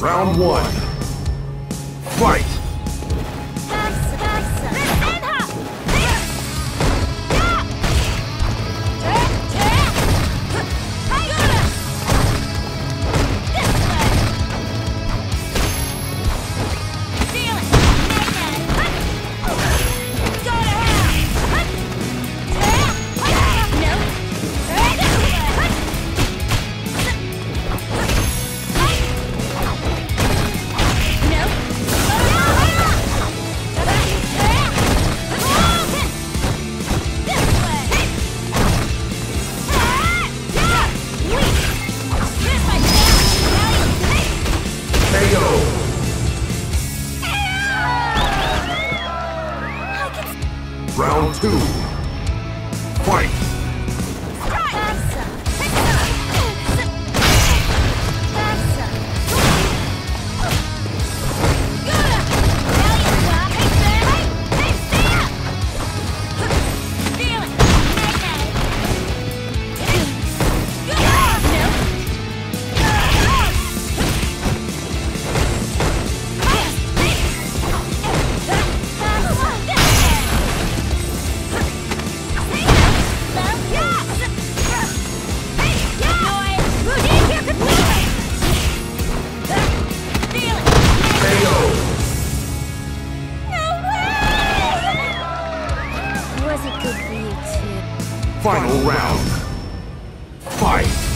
Round one. Fight! Round two. Fight! KO! It good for you too? Final round. Fight!